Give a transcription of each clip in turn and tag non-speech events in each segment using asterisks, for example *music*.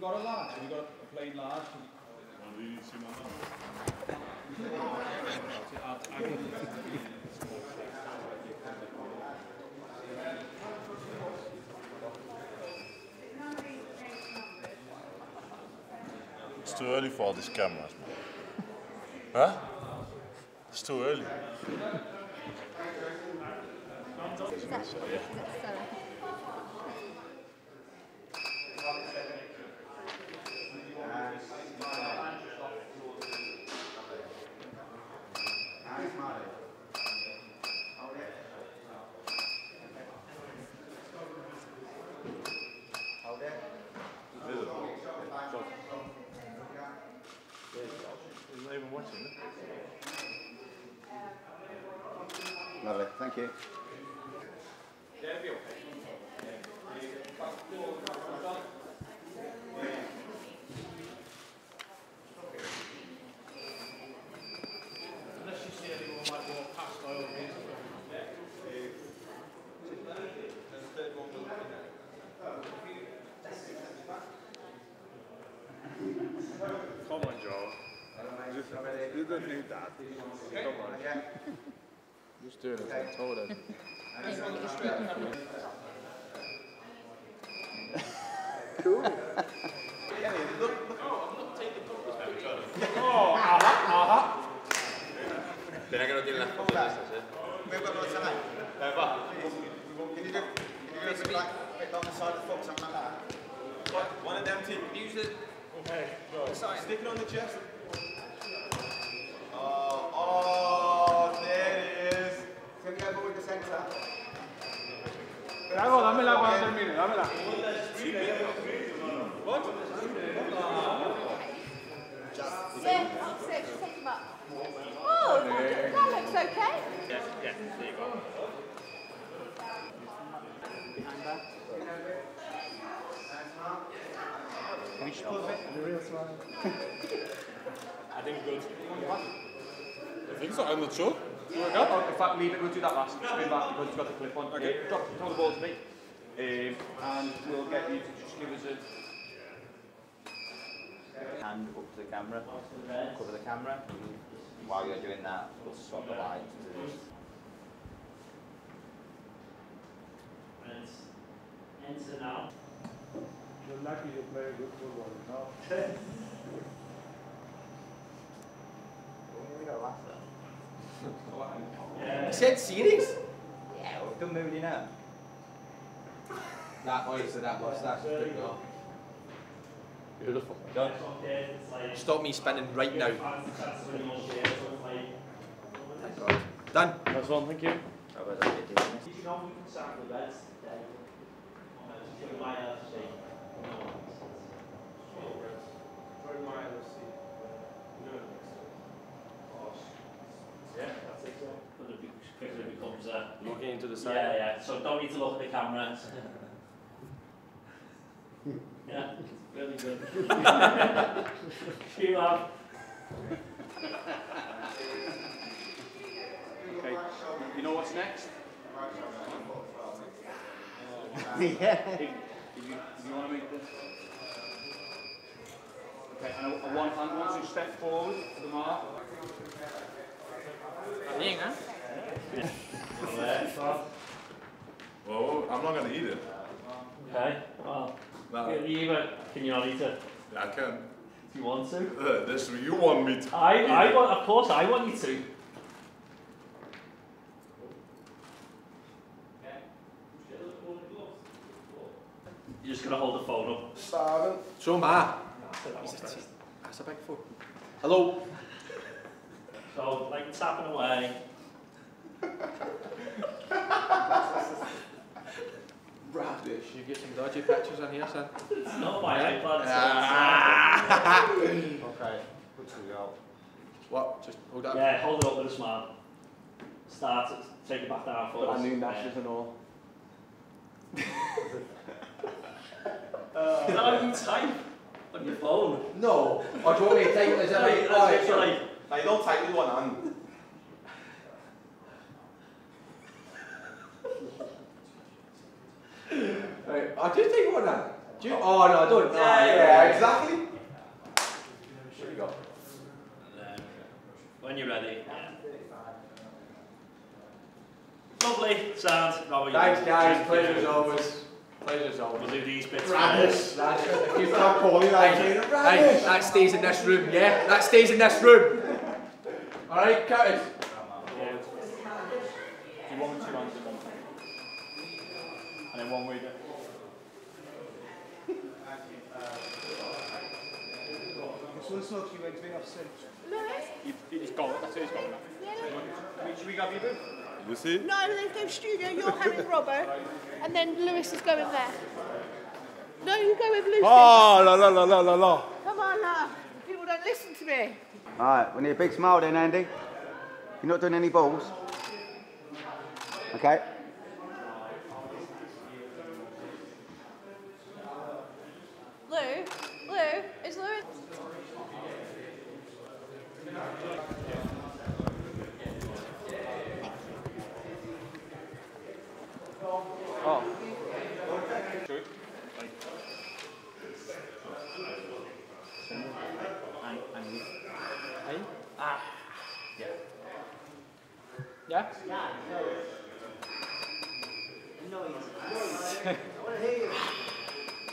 we got a large? Have we got a plain large? It's too early for all these cameras, man. Huh? It's too early. Lovely, thank you see anyone might walk past by all means. Come on, Joe. Just, you don't need that. Come on. Just doing it, I told him. Espera que no tiene las fotos esas, eh. Move up on the side. Eh, va. Can you do, can you do the back bit on the side of the foot, something like that? One of them two. Use it. Stick it on the chest. Drago, dámela cuando termine, dámela. Six, six, take him up. Oh, that looks okay. Yeah, yeah, there you go. I think good. I think so, I'm not sure. Oh, in fact, leave it, we'll do that last. Spin back because it's got the clip on. Okay, drop, throw the ball to me. Um, and we'll get you to just give us a hand up to the camera, cover the camera. While you're doing that, we'll swap the light to Enter now. You're lucky you play a good football, no? *laughs* We got a laugh there. Yeah. said serious? Yeah, we've done moving now. *laughs* That honestly, that was that's good goal. Beautiful. Done. Okay, it's like. Stop me spinning right now. Fans the chance to win more games, so it's like. Thank God. Done. That's one, thank you. How about that? Did you know we can start the beds today? Uh, just give my uh, say. Yeah, that's it. But it be- quickly becomes a. Looking into the side. Yeah, yeah. So don't need to look at the camera. *laughs* yeah, it's really good. *laughs* you have. Okay, you know what's next? *laughs* yeah. If, if you, if you want to make this. Okay, and a, a one hand one, so step forward to the mark. Well, I'm not gonna eat it. Okay, well, No, you even, can you not eat it I can. if you want to? *laughs* Uh, what you want me to. I, eat I it. want, of course, I want you to. You're just gonna hold the phone up. Starving. So am I. That's a big foot. Hello. So, like tapping away. *laughs* Rubbish. You get some dodgy pictures on here, son. It's not my iPad. Ah. *laughs* Okay. Good to go. What? Just hold it's, that. uh, yeah, hold it up with a smile. Start take it back down for us. and all. *laughs* Is that how you type on your phone? No. Or do you want me to take it as *laughs* a Right, right? that's Right, right. Now you don't type with one hand. Right. I did take one hand. Do you, oh no, I don't. Yeah, oh, yeah, yeah. exactly. There you go. When you're ready. Lovely. Sound. Robert, Thanks, you- guys. Pleasure as always. Pleasure as always. We'll do these bits Radish. first. Radish. You start calling that. Hey, hey, that stays in this room, yeah? That stays in this room. Alright, Curtis. Do you want me two hands in one? And then one way down. Someone smokes you eggs, me off sin. Lewis? He's gone. That's it. He's gone now. Yeah, Should we grab you, boo? You see? No, there's no studio. You're having Robbo, and then Lewis is going there. No, you go with Lucy. Oh, la la la la la la. Come on now. People don't listen to me. Alright, we need a big smile then, Andy. You're not doing any balls. Okay. Lou, Lou, is Lewis? Oh. True. And, and you. Ah. Yeah. Yeah?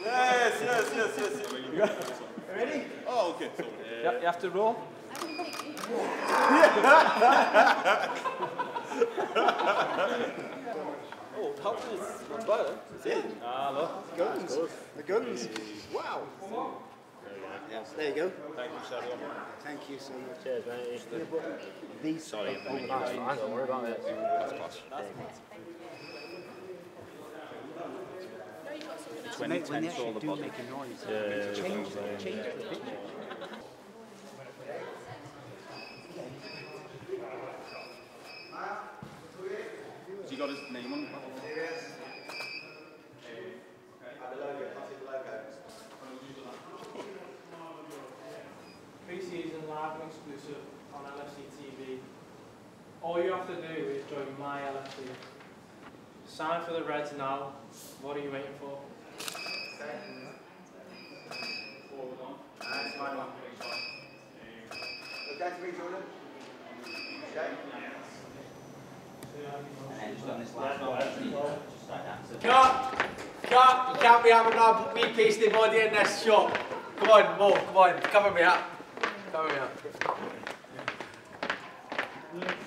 Yes, yes, yes, yes. Ready? Oh, okay. So, Yeah, you have to roll. *laughs* Oh, that was not bad. It's. Ah, look. Guns. The guns. Wow. Yes. There you go. Thank you, Cheryl. Thank you so much. Cheers, mate. These. Sorry, I'm bringing you That's fine, don't worry about it. That's posh. No, you got something else. When it tends all the body. make a noise. Yeah, yeah, yeah. Change, change the picture. Has he got his name on the back? Live and on LFC TV. All you have to do is join my LFC. Sign for the Reds now. What are you waiting for? To me, Jordan. Okay. And just on this last one, that. Cut! Cut! You can't be having a wee pasty body in this shot. Come on, Mo, come on, cover me up. Me up.